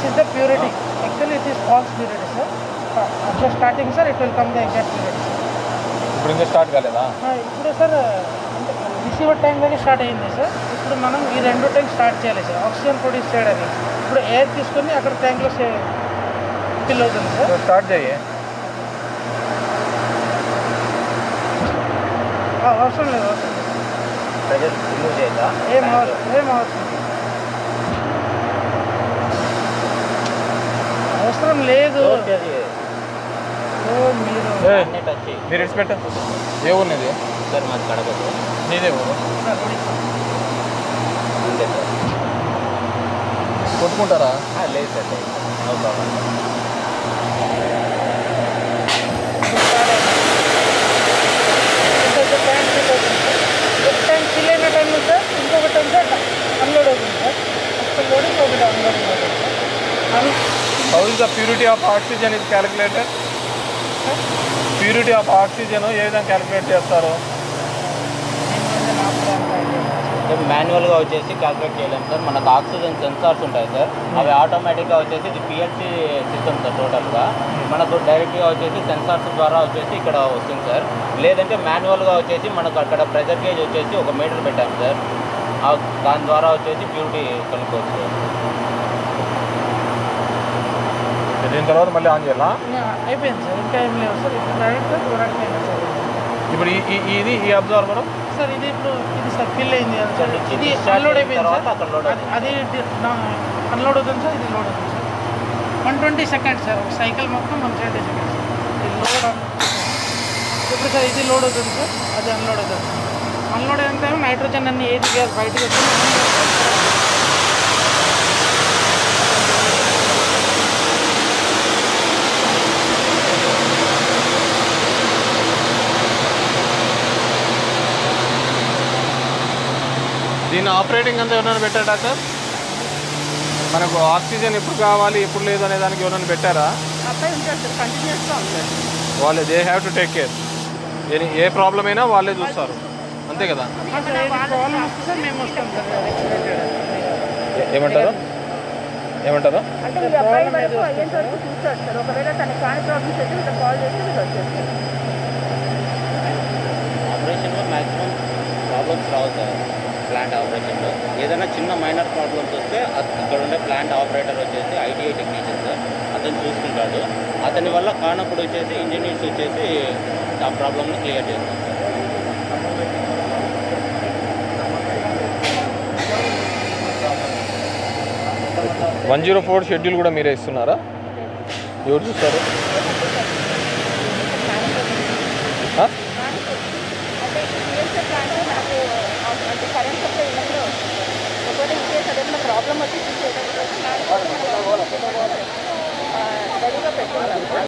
This is the purity actually it is false purity sir అట్లా starting sir it will come the exact purity ఇప్పుడు ఇంకా start కాలేదా? ఇప్పుడు sir receiver ట్యాంక్లోనే start అయింది sir ఇప్పుడు మనం ఈ రెండు ట్యాంక్ స్టార్ట్ చేయాలి సార్ ఆక్సిజన్ ప్రొడ్యూస్ చేయడానికి. ఇప్పుడు ఎయిర్ తీసుకొని అక్కడ ట్యాంక్లో ఫిల్ అవుతుంది సార్ స్టార్ట్ చేయి. ఆ, అవసరం లేదు అవసరం లేదు. ప్రెజర్ రిమూవ్ చేయదా ఏం అవసరం ఏం అవసరం లేదు. మీరు. మీరు ఇడిచిపెట్ట. ఏ ఊరు నీది? సార్ మాది కడగదు నీదే ఊరు? అంతే సార్. కొట్టుకుంటారా? ఆ, లేదు సార్ లేదు నో ప్రాబ్లం ట్యాంక్ ఫిల్ అవుతుంది సార్ ఒక ట్యాంక్ ఫిల్ అయిన టైంలో సార్ ఇంకొక టైం సార్ అన్లోడ్ అవుతుంది సార్ ఒక లోడింగ్ ఒకటి అన్లోడింగ్ అవుతుంది sir and the purity of oxygen is calculated purity of oxygen ఏ విధంగా క్యాలిక్యులేట్ చేస్తారు? మాన్యువల్గా వచ్చేసి క్యాల్కులేట్ చేయలేము సార్ మనకు ఆక్సిజన్ సెన్సార్స్ ఉంటాయి సార్ అవి ఆటోమేటిక్గా వచ్చేసి ఇది పిఎల్సి సిస్టమ్ సార్ టోటల్గా మనకు డైరెక్ట్గా వచ్చేసి సెన్సార్స్ ద్వారా వచ్చేసి ఇక్కడ వస్తుంది సార్ లేదంటే మాన్యువల్గా వచ్చేసి మనకు అక్కడ ప్రెజర్ గేజ్ వచ్చేసి ఒక మీటర్ పెట్టాము సార్ దాని ద్వారా వచ్చేసి ప్యూరిటీ కనుక్కోవచ్చు సార్ దీని తర్వాత మళ్ళీ ఆన్ చేయాలా? అయిపోయింది సార్. ఇంకా ఏం లేవు సార్. ఇప్పుడు డైరెక్ట్ ప్రొడక్ట్ అయింది సార్. ఇప్పుడు ఇది ఈ అబ్జర్వర్ సార్ ఇది ఇప్పుడు ఇది సార్ ఫిల్ అయింది సార్. ఇది అన్లోడ్ అయిపోయింది సార్. అది- అన్లోడ్ అవుతుంది సార్ ఇది లోడ్ అవుతుంది sir. One twenty seconds sir. ఒక సైకిల్ మొత్తం వన్ ట్వంటీ సెకండ్స్ ఇది లోడ్ ఇప్పుడు సార్ ఇది లోడ్ అవుతుంది సార్. అది అన్లోడ్ అవుతుంది అన్లోడ్ అయిన టైం నైట్రోజన్ అన్ని ఏది గ్యాస్ బయటకు వస్తుంది. దీని ఆపరేటింగ్ అంతా ఎవరైనా పెట్టారా సార్? మనకు ఆక్సిజన్ ఎప్పుడు కావాలి ఎప్పుడు లేదు అనే దానికి ఎవరైనా పెట్టారా? వాళ్ళే they have to take care A problem అయినా వాళ్ళే చూస్తారు. అంతే కదా? ఏమంటారు? ఏమంటారు? ఆపరేషన్లో మ్యాక్సిమం ప్రాబ్లమ్స్ రావు సార్. ప్లాంట్ ఆపరేషన్లో ఏదైనా చిన్న మైనర్ ప్రాబ్లమ్స్ వస్తే అక్కడ ఉండే ప్లాంట్ ఆపరేటర్ వచ్చేసి ఐటీఐ టెక్నీషియన్ సార్ అతను చూసుకుంటాడు. అతని వల్ల కానప్పుడు వచ్చేసి ఇంజనీర్స్ వచ్చేసి ఆ ప్రాబ్లమ్ని క్లియర్ చేస్తారు sir. One zero four schedule కూడా మీరే ఇస్తున్నారా? ఎవరు చూస్తారు? la